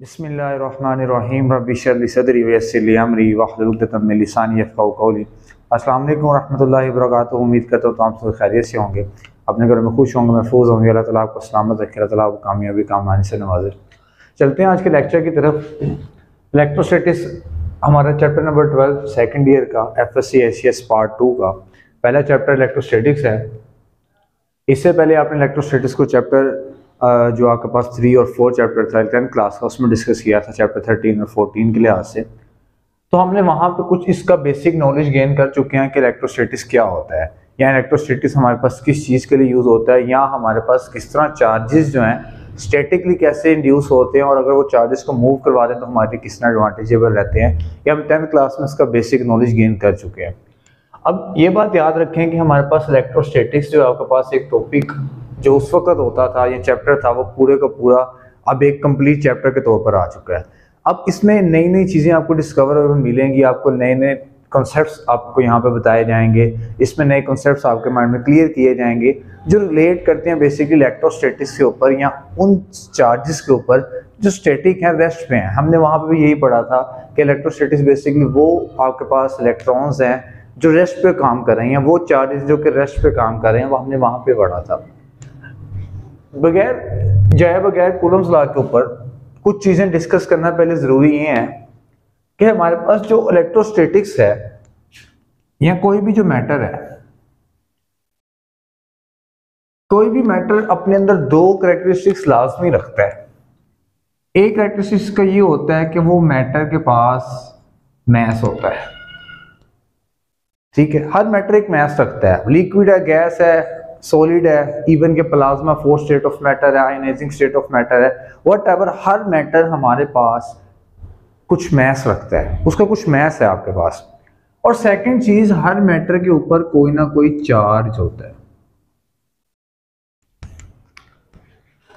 बिस्मिल्लाहिर्रहमानिर्रहीम। रब्बिशरली सदरी वयस्सिरली अमरी वहलुल उक़दतम मिन लिसानी यफ़क़हू क़ौली। अस्सलाम वालेकुम रहमतुल्लाहि व उम्मीद करता हूँ तो सब खैरियत से होंगे। अपने घर में खुश होंगे, महफूज होंगे। अल्लाह ताला आपको सलामत रखे, अल्लाह ताला आपको कामयाबी कामानी से नवाजे। चलते हैं आज के लेक्चर की तरफ़। इलेक्ट्रोस्टेटिस हमारा chapter number twelve second year का F S C S C S part two का पहला चैप्टर इलेक्ट्रोस्टेटिक्स है। इससे पहले आपने इलेक्ट्रोस्टेटिक्स को चैप्टर जो आपके पास थ्री और फोर चैप्टर था टेंथ क्लास का, उसमें डिस्कस किया था चैप्टर थर्टीन और फोर्टीन के लिहाज से। तो हमने वहाँ पे कुछ इसका बेसिक नॉलेज गेन कर चुके हैं कि इलेक्ट्रोस्टेटिक्स क्या होता है। या इलेक्ट्रोस्टेटिक्स हमारे पास किस चीज़ के लिए यूज़ होता है, या हमारे पास किस तरह चार्जेस जो हैं स्टेटिकली कैसे इंड्यूस होते हैं, और अगर वो चार्जेस को मूव करवा दें तो हमारे लिए किस तरह एडवांटेजेबल रहते हैं। या हम टेंथ क्लास में इसका बेसिक नॉलेज गेन कर चुके हैं। अब ये बात याद रखें कि हमारे पास इलेक्ट्रोस्टेटिक्स जो आपके पास एक टॉपिक जो उस वक्त होता था, ये चैप्टर था, वो पूरे का पूरा अब एक कंप्लीट चैप्टर के तौर पर आ चुका है। अब इसमें नई नई चीज़ें आपको डिस्कवर मिलेंगी, आपको नए नए कॉन्सेप्ट्स आपको यहाँ पे बताए जाएँगे। इसमें नए कॉन्सेप्ट्स आपके माइंड में क्लियर किए जाएँगे, जो रिलेट करते हैं बेसिकली इलेक्ट्रोस्टेटिक्स के ऊपर या उन चार्जेस के ऊपर जो स्टेटिक हैं रेस्ट पे हैं। हमने वहाँ पे भी यही पढ़ा था कि इलेक्ट्रोस्टेटिक्स बेसिकली वो आपके पास इलेक्ट्रॉन्स हैं जो रेस्ट पे काम कर रहे हैं वो चार्जेस जो कि रेस्ट पे काम कर रहे हैं, वो हमने वहाँ पे पढ़ा था। बगैर जाए बगैर कुलम्स ला के ऊपर कुछ चीज़ें डिस्कस करना पहले ज़रूरी ये है कि हमारे पास जो इलेक्ट्रोस्टेटिक्स है, या कोई भी जो मैटर है, कोई भी मैटर अपने अंदर दो करेक्टरिस्टिक्स लाजमी रखता है। एक करेक्टरिस्टिक्स का ये होता है कि वो मैटर के पास मैस होता है। ठीक है, हर मैटर एक मैस रखता है। लिक्विड है गैस है सॉलिड है इवन के plasma four state of matter है आयनाइजिंग स्टेट ऑफ़ मैटर है वट एवर हर मैटर हमारे पास कुछ मैस रखता है, उसका कुछ मैस है आपके पास। और सेकंड चीज़, हर मैटर के ऊपर कोई ना कोई चार्ज होता है।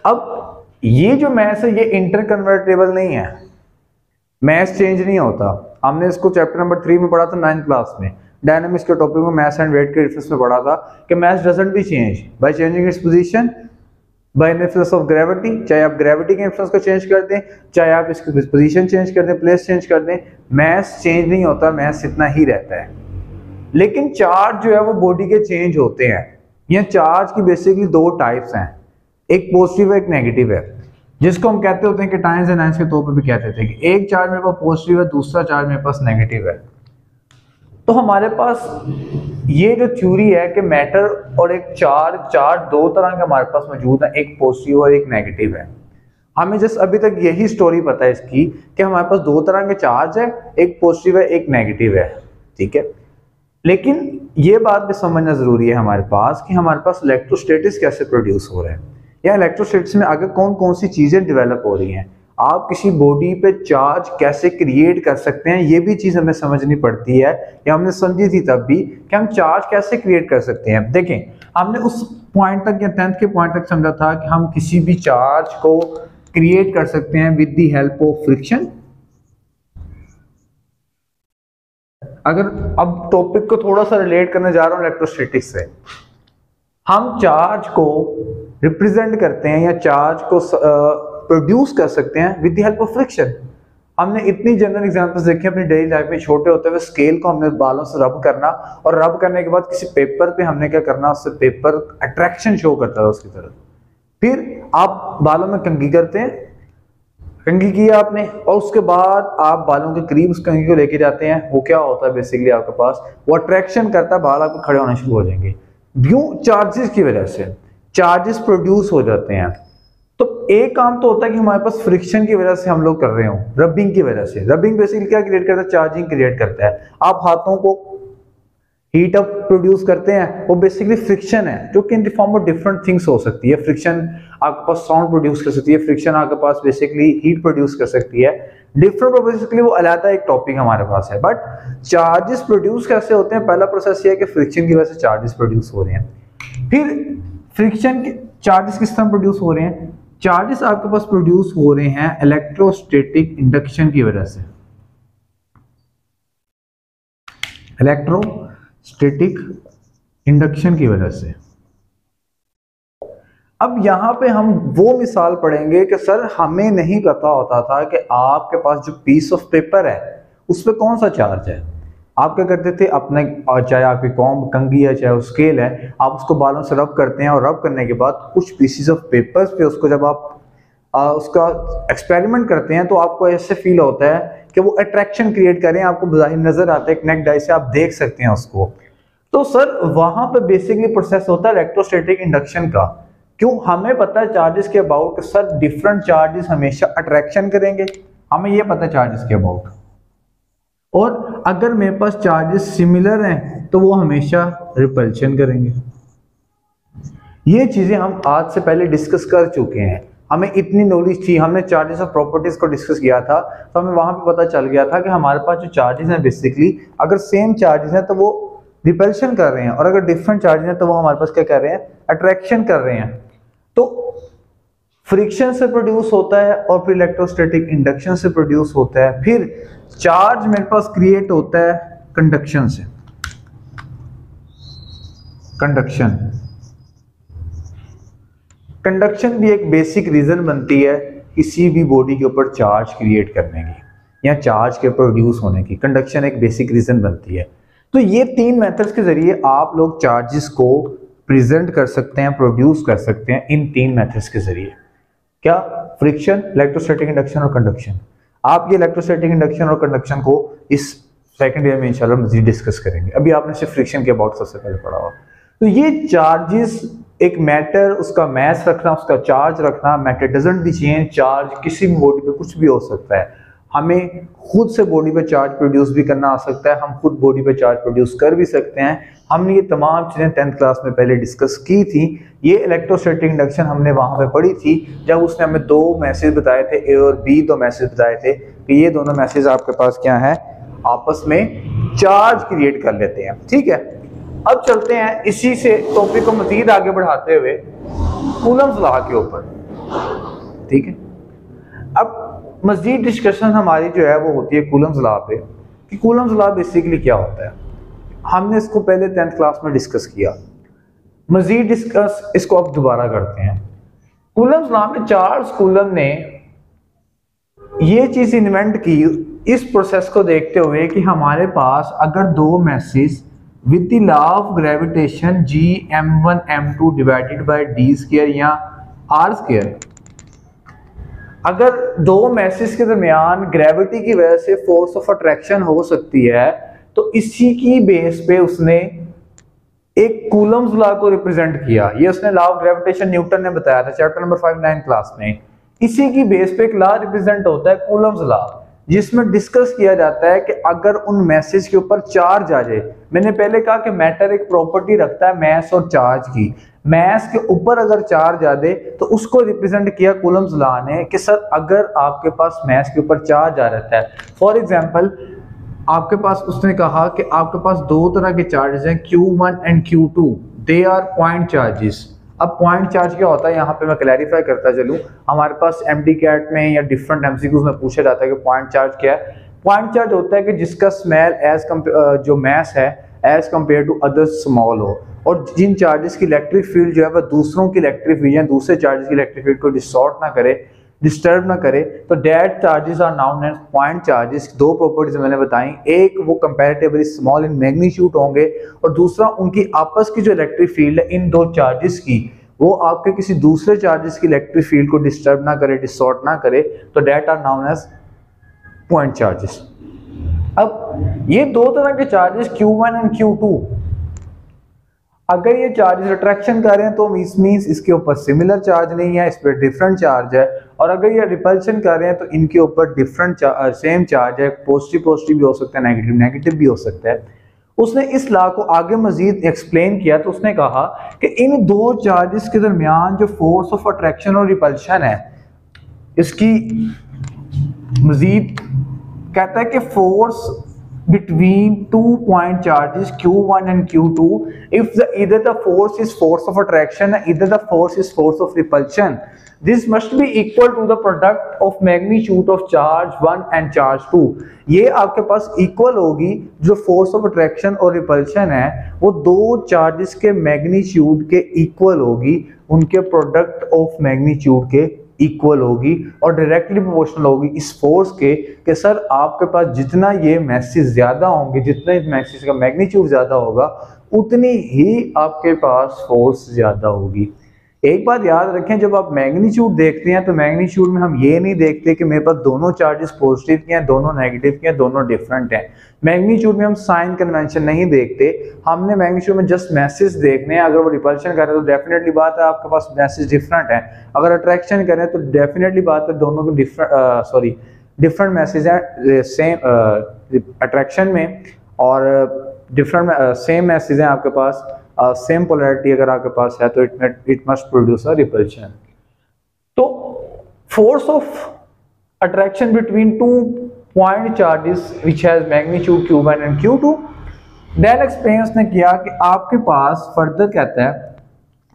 अब ये जो मैस है, ये इंटर कन्वर्टेबल नहीं है। मैस चेंज नहीं होता। हमने इसको चैप्टर नंबर थ्री में पढ़ा था नाइन्थ क्लास में। डायनामिक्स के टॉपिक में मैथ्स एंड वेट के डिफरेंस में पढ़ा था कि mass doesn't be change by changing its position by influence of gravity चाहे आप ग्रेविटी के इन्फ्लुएंस को चेंज कर दें, चाहे आप इसकी पोजीशन चेंज कर दें प्लेस चेंज कर दें मैथ चेंज नहीं होता मैथ इतना ही रहता है। लेकिन चार्ज जो है वो बॉडी के चेंज होते हैं। ये चार्ज की बेसिकली दो टाइप्स हैं। एक पॉजिटिव है, एक नेगेटिव है। जिसको हम कहते होते हैं कि टाइम्स एंड आइंस के तौर पर भी कहते थे कि एक चार्ज मेरे पास पॉजिटिव है, दूसरा चार्ज मेरे पास नेगेटिव है। तो हमारे पास ये जो थ्योरी है कि मैटर और एक चार्ज चार्ज दो तरह के हमारे पास मौजूद है, एक पॉजिटिव और एक नेगेटिव है। हमें जस्ट अभी तक यही स्टोरी पता है इसकी कि हमारे पास दो तरह के चार्ज है, एक पॉजिटिव है, एक नेगेटिव है, ठीक है? लेकिन ये बात भी समझना ज़रूरी है हमारे पास कि हमारे पास इलेक्ट्रोस्टेटिस कैसे प्रोड्यूस हो रहे हैं। या इलेक्ट्रोस्टेटिस में आगे कौन कौन सी चीज़ें डेवलप हो रही हैं? आप किसी बॉडी पे चार्ज कैसे क्रिएट कर सकते हैं, ये भी चीज़ हमें समझनी पड़ती है। या हमने समझी थी तब भी कि हम चार्ज कैसे क्रिएट कर सकते हैं। देखें, हमने उस पॉइंट तक या टेंथ के पॉइंट तक समझा था कि हम किसी भी चार्ज को क्रिएट कर सकते हैं with the help of friction अगर अब टॉपिक को थोड़ा सा रिलेट करने जा रहा हूँ इलेक्ट्रोस्टेटिक्स से। हम चार्ज को रिप्रेजेंट करते हैं या चार्ज को प्रोड्यूस कर सकते हैं with the help of friction हमने इतनी जनरल एग्जांपल्स देखी अपनी डेली लाइफ में, छोटे होते हुए स्केल को हमने बालों से रब करना और रब करने के बाद किसी पेपर पे हमने क्या करना, उससे पेपर अट्रैक्शन शो करता है उसकी तरफ़ फिर आप बालों में कंघी करते हैं। कंघी किया आपने और उसके बाद आप बालों के करीब उस कंघी को लेके जाते हैं। वो क्या होता है बेसिकली आपके पास? वो अट्रैक्शन करता है, बाल आपके खड़े होने शुरू हो जाएँगे। क्यों चार्जेस की वजह से चार्जेस प्रोड्यूस हो जाते हैं। तो एक काम तो होता है कि हमारे पास फ्रिक्शन की वजह से हम लोग कर रहे हो रबिंग की वजह से। रबिंग बेसिकली क्या क्रिएट करता है? चार्जिंग क्रिएट करता है। आप हाथों को हीट अप प्रोड्यूस करते हैं, वो बेसिकली फ्रिक्शन है, जो कि in form of different things हो सकती है। फ्रिक्शन आपके पास साउंड प्रोड्यूस कर सकती है फ्रिक्शन आपके पास बेसिकली हीट प्रोड्यूस कर सकती है। डिफरेंट बेसिकली वो अलहदा एक टॉपिक हमारे पास है। बट चार्जेस प्रोड्यूस कैसे होते हैं? पहला प्रोसेस ये है कि फ्रिक्शन की वजह से चार्जेस प्रोड्यूस हो रहे हैं। फिर फ्रिक्शन के चार्जेस किस तरह प्रोड्यूस हो रहे हैं? चार्जेस आपके पास प्रोड्यूस हो रहे हैं इलेक्ट्रोस्टेटिक इंडक्शन की वजह से। इलेक्ट्रोस्टेटिक इंडक्शन की वजह से। अब यहाँ पे हम वो मिसाल पढ़ेंगे कि सर हमें नहीं पता होता था कि आपके पास जो पीस ऑफ़ पेपर है उस पर कौन सा चार्ज है। आप क्या करते थे? अपने चाहे आपकी कॉम कंगी है चाहे स्केल है आप उसको बालों से रब करते हैं और रब करने के बाद कुछ पीसीज ऑफ़ पेपर्स पे उसको जब आप आ, उसका एक्सपेरिमेंट करते हैं तो आपको ऐसे फील होता है कि वो अट्रैक्शन क्रिएट करें आपको बाहिर नज़र आता है एक नेक डाई से आप देख सकते हैं उसको। तो सर वहाँ पर बेसिकली प्रोसेस होता है इलेक्ट्रोस्टेटिक इंडक्शन का। क्यों? हमें पता है चार्जेस के अबाउट सर डिफरेंट चार्जेस हमेशा अट्रैक्शन करेंगे। हमें ये पता है चार्जेस के अबाउट और अगर मेरे पास चार्जेस सिमिलर हैं तो वो हमेशा रिपल्शन करेंगे। ये चीज़ें हम आज से पहले डिस्कस कर चुके हैं। हमें इतनी नॉलेज थी, हमने चार्जेस ऑफ़ प्रॉपर्टीज़ को डिस्कस किया था तो हमें वहाँ पे पता चल गया था कि हमारे पास जो चार्जेस हैं बेसिकली अगर सेम चार्जेस हैं तो वो रिपल्शन कर रहे हैं, और अगर डिफरेंट चार्जेस हैं तो वो हमारे पास क्या कर रहे हैं? अट्रैक्शन कर रहे हैं। तो फ्रिक्शन से प्रोड्यूस होता है और फिर इलेक्ट्रोस्टैटिक इंडक्शन से प्रोड्यूस होता है। फिर चार्ज मेरे पास क्रिएट होता है कंडक्शन से। कंडक्शन कंडक्शन भी एक बेसिक रीजन बनती है किसी भी बॉडी के ऊपर चार्ज क्रिएट करने की, या चार्ज के प्रोड्यूस होने की। कंडक्शन एक बेसिक रीजन बनती है। तो ये तीन मेथड्स के ज़रिए आप लोग चार्जेस को प्रेजेंट कर सकते हैं प्रोड्यूस कर सकते हैं इन तीन मेथड्स के ज़रिए। क्या? फ्रिक्शन इलेक्ट्रोस्टैटिक इंडक्शन और कंडक्शन आप ये इलेक्ट्रोस्टैटिक इंडक्शन और कंडक्शन को इस सेकेंड ईयर में इंशाल्लाह मजीद डिस्कस करेंगे। अभी आपने सिर्फ़ फ्रिक्शन के अबाउट सबसे पहले पढ़ा हुआ तो ये चार्जेस एक मैटर उसका मैथ रखना, उसका चार्ज रखना मैटर डजेंट भी चेंज चार्ज किसी भी बॉडी पे कुछ भी हो सकता है। हमें खुद से बॉडी पे चार्ज प्रोड्यूस भी करना आ सकता है, हम खुद बॉडी पे चार्ज प्रोड्यूस कर भी सकते हैं। हमने ये तमाम चीज़ें टेंथ क्लास में पहले डिस्कस की थी। ये इलेक्ट्रोस्टैटिक इंडक्शन हमने वहाँ पे पढ़ी थी, जब उसने हमें दो मैसेज बताए थे ए और बी दो मैसेज बताए थे कि ये दोनों मैसेज आपके पास क्या है? आपस में चार्ज क्रिएट कर लेते हैं, ठीक है? अब चलते हैं इसी से टॉपिक को मजीद आगे बढ़ाते हुए कूलम लॉ के ऊपर, ठीक है? मजीद डिस्कशन हमारी जो है वो होती है कूलम लॉ पे, कि कूलम लॉ बेसिकली क्या होता है? हमने इसको पहले टेंथ क्लास में डिस्कस किया। मजीद डिस्कस इसको अब दोबारा करते हैं। कूलम लॉ में चार्ल्स कूलम ने ये चीज़ इन्वेंट की इस प्रोसेस को देखते हुए कि हमारे पास अगर दो masses with the law of gravitation g m1 m2 divided by D square या आर square अगर दो मैसेज के दरमियान ग्रेविटी की वजह से फोर्स ऑफ़ अट्रैक्शन हो सकती है तो इसी की बेस पे उसने एक कूलम्स लॉ को रिप्रेजेंट किया। ये उसने लॉ ऑफ़ ग्रेविटेशन न्यूटन ने बताया था chapter number five nine class में। इसी की बेस पे एक लॉ रिप्रेजेंट होता है कूलम्स लॉ। जिसमें डिस्कस किया जाता है कि अगर उन मैसेज के ऊपर चार्ज आ जाए। मैंने पहले कहा कि मैटर एक प्रॉपर्टी रखता है मैस और चार्ज की। मैस के ऊपर अगर चार्ज आ दे तो उसको रिप्रेजेंट किया कुलम्स लॉ ने कि सर, अगर आपके पास मैस के ऊपर चार्ज आ रहता है। फॉर एग्ज़ाम्पल आपके पास उसने कहा कि आपके पास दो तरह के चार्जेस हैं Q1 and Q2 they are point charges अब पॉइंट चार्ज क्या होता है? यहाँ पे मैं क्लैरिफाई करता चलूँ। हमारे पास एमडी कैट में या डिफरेंट एम में पूछा जाता है कि पॉइंट चार्ज क्या है। पॉइंट चार्ज होता है कि जिसका स्मेल एज जो मैस है as compare to other small हो। और जिन चार्जेस की इलेक्ट्रिक फ़ील्ड जो है, वह दूसरों की इलेक्ट्रिक फ़ील्ड या दूसरे चार्जेस की इलेक्ट्रिक फ़ील्ड को डिस्टॉर्ट ना करे। डिस्टर्ब ना करे। तो that charges are known and point charges दो प्रॉपर्टीज़ मैंने बताई। एक वो कंपैरेटिवली स्मॉल इन मैग्नीट्यूड होंगे और दूसरा उनकी आपस की जो इलेक्ट्रिक फ़ील्ड है, इन दो चार्जेस की, वो आपके किसी दूसरे चार्जेस की इलेक्ट्रिक फ़ील्ड को डिस्टर्ब ना करे डिस्टॉर्ट ना करे। तो that are known as point charges अब ये दो तरह के चार्जेस Q1 एंड Q2 अगर ये चार्जेस अट्रैक्शन कर रहे हैं तो इस मीन्स इसके ऊपर सिमिलर चार्ज नहीं है, इस पर डिफरेंट चार्ज है। और अगर ये रिपल्शन कर रहे हैं तो इनके ऊपर डिफरेंट सेम चार्ज है। पॉजिटिव पॉजिटिव भी हो सकता है नेगेटिव नेगेटिव भी हो सकता है। उसने इस लॉ को आगे मजीद एक्सप्लेन किया तो उसने कहा कि इन दो चार्जेस के दरमियान जो फोर्स ऑफ़ अट्रैक्शन और रिपल्शन है, इसकी मजीद कहता है कि force between two point charges q1 and q2 if the either the force is force of attraction either the force is force of repulsion this must be equal to the product of magnitude of charge 1 and charge 2 ये आपके पास equal होगी जो force of attraction और repulsion है वो दो charges के magnitude के इक्वल होगी उनके प्रोडक्ट ऑफ़ मैग्नीट्यूड के इक्वल होगी और डायरेक्टली प्रोपोर्शनल होगी इस फोर्स के, कि सर आपके पास जितना ये मैसेज ज़्यादा होंगे, जितना इस मैसेज का मैग्नीट्यूड ज़्यादा होगा, उतनी ही आपके पास फोर्स ज़्यादा होगी। एक बात याद रखें, जब आप मैग्नीट्यूड देखते हैं तो मैग्नीट्यूड में हम ये नहीं देखते कि मेरे पास दोनों चार्जेस पॉजिटिव के हैं, दोनों नेगेटिव के हैं, दोनों डिफरेंट हैं। मैग्नीट्यूड में हम साइन कन्वेंशन नहीं देखते। हमने मैग्नीट्यूड में जस्ट मैसेज देखने हैं। अगर वो रिपल्शन करें तो डेफिनेटली बात है आपके पास मैसेज डिफरेंट है। अगर अट्रैक्शन करें तो डेफिनेटली बात है दोनों के डिफरेंट सॉरी डिफरेंट मैसेज हैं सेम अट्रैक्शन में और डिफरेंट सेम मैसेज हैं आपके पास। सेम पोलैरिटी अगर आपके पास है तो it it must produce a repulsion तो force of attraction between two point charges which has magnitude q1 and q2 then experience ने किया कि आपके पास फर्दर कहता है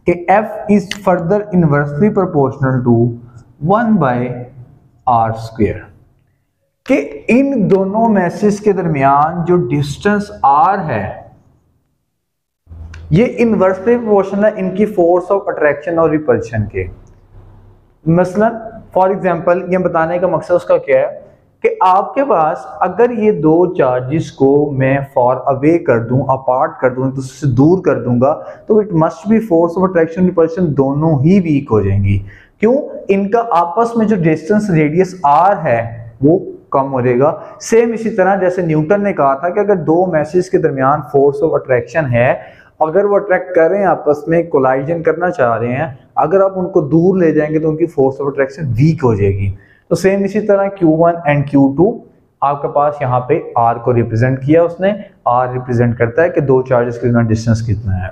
कि f is further inversely proportional to 1 by R square कि इन दोनों मैसेज के दरमियान जो डिस्टेंस r है ये इनवर्सली प्रोपोर्शनल है इनकी फोर्स ऑफ़ अट्रैक्शन और रिपल्शन के। मसलन फॉर एग्जांपल ये बताने का मकसद उसका क्या है? कि आपके पास अगर ये दो चार्जेस को मैं फॉर अवे कर दूँ अपार्ट कर दूँ तो उससे दूर कर दूँगा तो it must be force of attraction repulsion दोनों ही वीक हो जाएँगी। क्यों? इनका आपस में जो डिस्टेंस रेडियस आर है, वो कम हो जाएगा। सेम इसी तरह जैसे न्यूटन ने कहा था कि अगर दो मैसेज के दरमियान फोर्स ऑफ़ अट्रैक्शन है अगर वो अट्रैक्ट कर रहे हैं, आपस में कोलाइजन करना चाह रहे हैं, अगर आप उनको दूर ले जाएँगे तो उनकी फोर्स ऑफ़ अट्रैक्शन वीक हो जाएगी। तो सेम इसी तरह Q1 एंड Q2 आपके पास यहाँ पे R को रिप्रेजेंट किया उसने। R रिप्रेजेंट करता है कि दो चार्जेस के डिस्टेंस कितना है।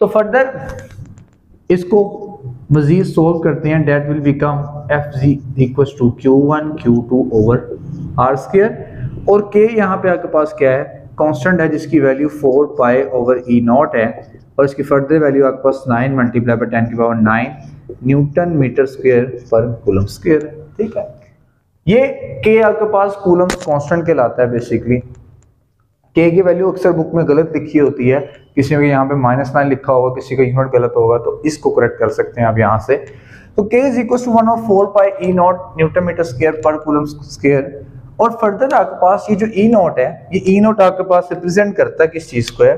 तो फर्दर इसको मजीद सोल्व करते हैं that will become F G two Q one Q two over R square और के यहाँ पे आपके पास क्या है? कांस्टेंट है, जिसकी value four pi over E naught है, और इसकी फर्दर वैल्यू आपके पास नाइन मल्टीप्लाई बाई टेन की power nine newton meter square पर कूलम स्क्वेयर है ठीक है? ये के आपके पास कूलम कांस्टेंट कहलाता है बेसिकली के की वैल्यू अक्सर बुक में गलत लिखी होती है, किसी में यहाँ पे माइनस नाइन लिखा होगा, किसी का यूनिट गलत होगा तो इसको करेक्ट कर सकते हैं आप यहाँ से. तो K is equal to one of four pi E naught newton meter square पर कूलम स्क्वेयर और फर्दर आपके पास ये जो ई e नोट है, ये ई e नोट आपके पास रिप्रेजेंट करता है किस चीज़ को है?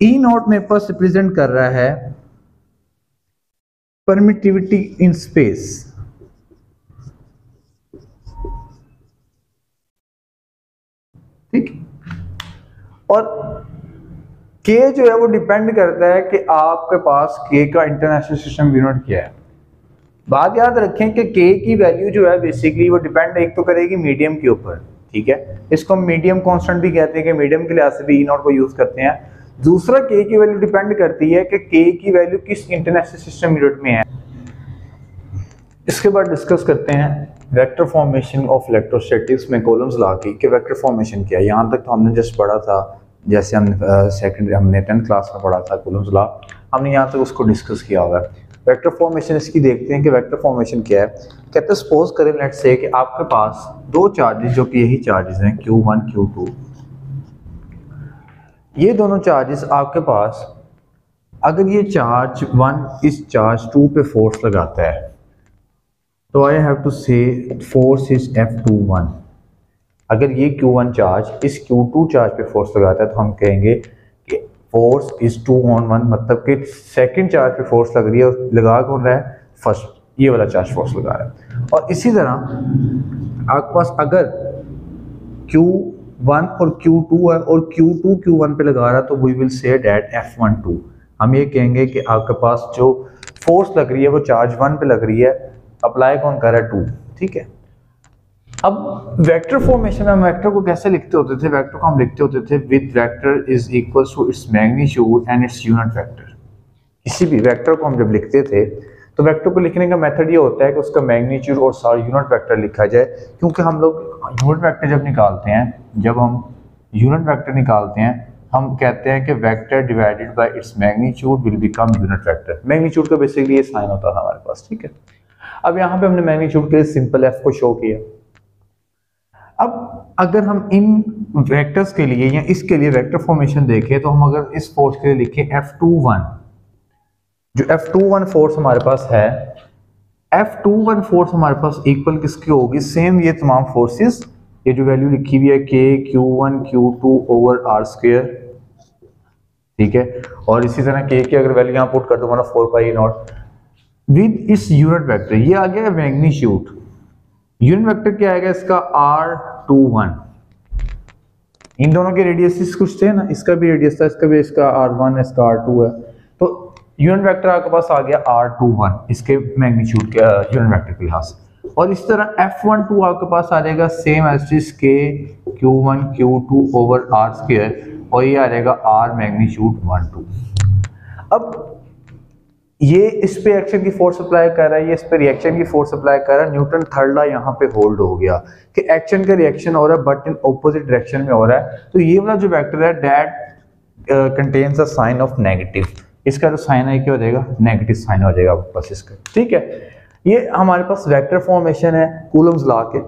ई e नोट मेरे पास रिप्रेजेंट कर रहा है परमिटिविटी इन स्पेस ठीक? और के जो है वो डिपेंड करता है कि आपके पास के का इंटरनेशनल सिस्टम यूनिट क्या है? बात याद रखें कि के की वैल्यू जो है बेसिकली वो डिपेंड एक तो करेगी मीडियम के ऊपर, ठीक है? इसको हम मीडियम कांस्टेंट भी कहते हैं कि मीडियम के लिहाज से भी ई नॉट को यूज़ करते हैं। दूसरा के की वैल्यू डिपेंड करती है कि के की वैल्यू किस इंटरनेशनल सिस्टम यूनिट में है। इसके बाद डिस्कस करते हैं वेक्टर फॉर्मेशन ऑफ़ इलेक्ट्रोस्टैटिक्स में कॉलम्स ला की कि वेक्टर फॉर्मेशन क्या है। यहाँ तक तो हमने जस्ट पढ़ा था, जैसे हमने सेकंड हमने टेंथ क्लास में पढ़ा था कॉलम्स ला। हमने यहाँ तक उसको डिस्कस किया हुआ है। वेक्टर फॉर्मेशन इसकी देखते हैं कि वेक्टर फॉर्मेशन क्या है। कहते हैं सपोज़ करें लेट से कि आपके पास दो चार्जेस जो कि यही चार्जेस हैं Q1 Q2 ये दोनों चार्जेस आपके पास, अगर ये चार्ज वन इस चार्ज टू पे फोर्स लगाता है तो I have to say force is F two one अगर ये Q1 चार्ज इस Q2 चार्ज पे फोर्स लगाता है तो हम कहेंगे force is two on one मतलब कि सेकंड चार्ज पे फोर्स लग रही है, लगा कौन रहा है? फ़र्स्ट ये वाला चार्ज फोर्स लगा रहा है। और इसी तरह, आपके पास अगर Q वन और Q टू है और Q टू Q वन पे लगा रहा है तो we will say that F one two हम ये कहेंगे कि आपके पास जो फोर्स लग रही है, वो चार्ज वन पे लग रही है अप्लाई कौन कर रहा है टू ठीक है? अब वेक्टर फॉर्मेशन में हम वेक्टर को कैसे लिखते होते थे? वेक्टर को हम लिखते होते थे with vector is equal to its magnitude and its unit vector किसी भी वेक्टर को हम जब लिखते थे तो वेक्टर को लिखने का मेथड ये होता है कि उसका मैग्नीट्यूड और सारा यूनिट वेक्टर लिखा जाए, क्योंकि हम लोग यूनिट वेक्टर जब निकालते हैं, जब हम यूनिट वेक्टर निकालते हैं, हम कहते हैं कि vector divided by its magnitude will become unit vector magnitude का बेसिकली ये साइन होता है हमारे पास, ठीक है? अब यहाँ पे हमने मैग्नीट्यूड के लिए सिंपल एफ़ को शो किया। अब अगर हम इन वेक्टर्स के लिए या इसके लिए वेक्टर फॉर्मेशन देखें तो हम अगर इस फोर्स के लिए लिखें एफ़ टू वन जो एफ़ टू वन फोर्स हमारे पास है एफ़ टू वन फोर्स हमारे पास इक्वल किसकी होगी? सेम ये तमाम फोर्सेस ये जो वैल्यू लिखी हुई है K Q one Q two over R square ठीक है? और इसी तरह के की अगर वैल्यू यहाँ पुट कर दो मतलब फोर पाई नॉट विद इस यूनिट वेक्टर ये आ गया मैग्नीट्यूड यूनिट वेक्टर क्या आएगा इसका? आर टू वन इन दोनों के रेडियस कुछ थे ना? इसका भी रेडियस था, इसका भी इसका आर वन इसका आर टू है। तो यूनिट वेक्टर आपके पास आ गया आर टू वन इसके मैग्नीट्यूड के यूनिट वेक्टर के लिहाज और इस तरह एफ़ वन टू आपके पास आ जाएगा सेम एज के Q one Q two over R square और ये आ जाएगा आर मैग्नीट्यूड वन टू अब ये इस पे एक्शन की फोर्स अप्लाई कर रहा है, ये इस पे रिएक्शन की फोर्स अप्लाई कर रहा है। न्यूटन थर्ड लॉ यहाँ पे होल्ड हो गया कि एक्शन का रिएक्शन हो रहा है बट इन ऑपोजिट डायरेक्शन में हो रहा है। तो ये वाला जो वेक्टर है that contains a sign of negative इसका जो साइन है क्या हो जाएगा? नेगेटिव साइन हो जाएगा आपके पास इसका। ठीक है? ये हमारे पास वैक्टर फॉर्मेशन है कूलम्स लॉ के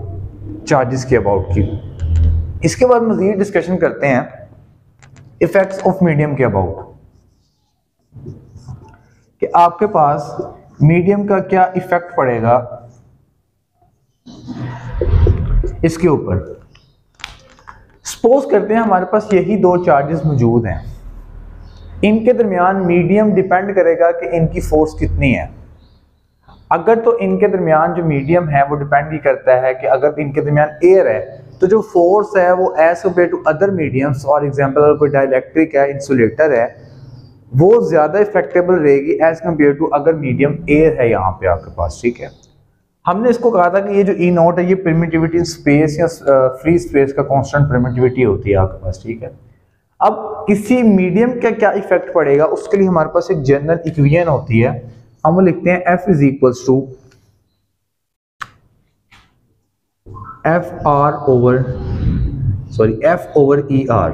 चार्जेस के अबाउट की। इसके बाद मजीद डिस्कशन करते हैं इफेक्ट्स ऑफ़ मीडियम के अबाउट आपके पास मीडियम का क्या इफ़ेक्ट पड़ेगा? इसके ऊपर। सपोज़ करते हैं हमारे पास यही दो चार्जेस मौजूद हैं। इनके दरमियान मीडियम डिपेंड करेगा कि इनकी फोर्स कितनी है। अगर तो इनके दरमियान जो मीडियम है, वो डिपेंड ही करता है कि अगर इनके दरमियान एयर है तो जो फोर्स है, वो as compared to other mediums for example अगर कोई डायलैक्ट्रिक है इंसुलेटर है वो ज़्यादा इफेक्टेबल रहेगी एज कंपेयर टू अगर मीडियम एयर है यहाँ पे आपके पास, ठीक है? हमने इसको कहा था कि ये जो ई नोट है, ये परमिटिविटी इन स्पेस या फ्री स्पेस का कांस्टेंट परमिटिविटी होती है आपके पास, ठीक है? अब किसी मीडियम का क्या इफ़ेक्ट पड़ेगा, उसके लिए हमारे पास एक जनरल इक्वेशन होती है। हम वो लिखते हैं F is equals to F R over sorry F over E R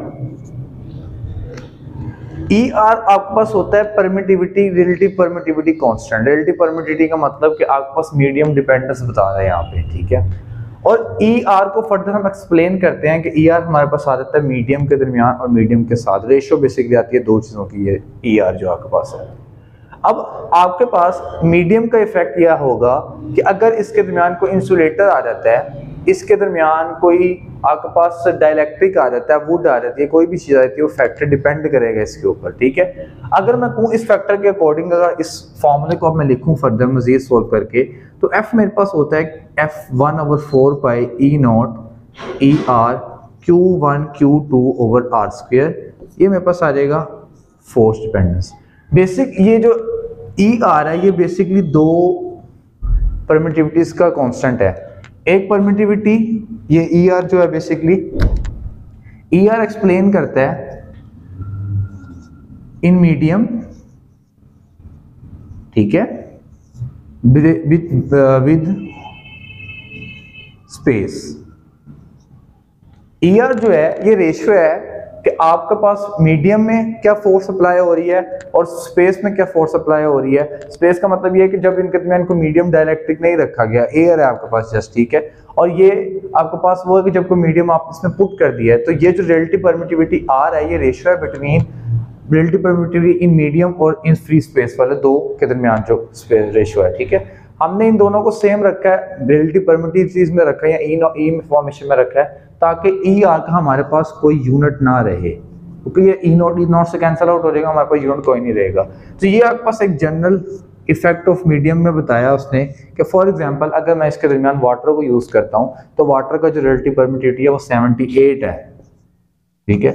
E e R आपके पास होता है permittivity relative permittivity constant relative permittivity का मतलब कि आपके पास मीडियम डिपेंडेंस बता रहा है यहाँ पे, ठीक है? और ई e आर को फर्दर हम एक्सप्लेन करते हैं कि ई e आर हमारे पास आ जाता है मीडियम के दरमियान और मीडियम के साथ। रेशो बेसिकली आती है दो चीज़ों की, ये ई आर जो आपके पास है। अब आपके पास मीडियम का इफ़ेक्ट यह होगा कि अगर इसके दरमियान कोई इंसुलेटर आ जाता है इसके दरमियान कोई आपके पास डायलैक्ट्रिक आ जाता है वुड आ जाती है, कोई भी चीज़ आ जाती है, वो फैक्टर डिपेंड करेगा इसके ऊपर, ठीक है? अगर मैं कहूँ इस फैक्टर के अकॉर्डिंग अगर इस फॉर्मूले को अब मैं लिखूँ फर्दर मजीद सोल्व करके तो एफ़ मेरे पास होता है F one over four pi E naught E R Q one Q two over R square ये मेरे पास आ जाएगा फोर्स डिपेंडेंस बेसिक ये जो ई e आर है, ये बेसिकली दो परमिटिविटीज का कांस्टेंट है। एक परमिटिविटी ये ई ER आर जो है बेसिकली ई आर एक्सप्लेन करता है इन मीडियम ठीक है? विद स्पेस ई आर जो है, ये रेशियो है कि आपके पास मीडियम में क्या फोर्स अप्लाई हो रही है और स्पेस में क्या फोर्स अप्लाई हो रही है? स्पेस का मतलब ये है कि जब इनके दरमियान को मीडियम डायलैक्ट्रिक नहीं रखा गया एयर है आपके पास जस्ट ठीक है? और ये आपके पास वो है कि जब कोई मीडियम आप इसमें पुट कर दिया है तो ये जो रिलेटिव परमिटिविटी आर है, ये रेशो है between relative permittivity in medium और इन फ्री स्पेस वाले दो के दरमियान जो रेशो है, ठीक है? हमने इन दोनों को सेम रखा है रिलेटिव परमिटिविटीज में रखा है या ई ई फॉर्मेशन में रखा है, ताकि ई e का हमारे पास कोई यूनिट ना रहे। क्योंकि ये ई नोट ई नोट से कैंसिल आउट हो जाएगा, हमारे पास यूनिट कोई नहीं रहेगा। तो ये आपके पास एक जनरल इफ़ेक्ट ऑफ़ मीडियम में बताया उसने कि फॉर एग्जांपल अगर मैं इसके दरमियान वाटर को यूज़ करता हूँ तो वाटर का जो रिलेटिव परमिटिविटी है वो 78 है। ठीक है?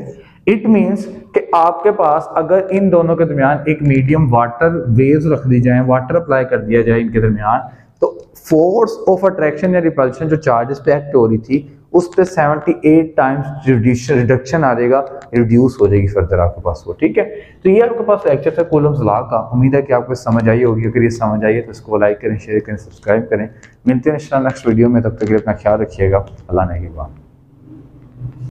इट मीन्स कि आपके पास अगर इन दोनों के दरमियान एक मीडियम वाटर वेव्स रख दी जाए वाटर अप्लाई कर दिया जाए इनके दरमियान तो फोर्स ऑफ़ अट्रैक्शन या रिपल्शन जो चार्जेस पे एक्ट हो रही थी, उस पर 78 टाइम्स रिडक्शन आ जाएगा रिड्यूस हो जाएगी फर्दर आपके पास वो, ठीक है? तो ये आपके पास लेक्चर था कोलम्स ला का। उम्मीद है कि आपको समझ आई होगी। अगर ये समझ आई है तो इसको लाइक करें शेयर करें सब्सक्राइब करें। मिलते हैं नेक्स्ट वीडियो में, तब तक के लिए अपना ख्याल रखिएगा। अल्लाह ने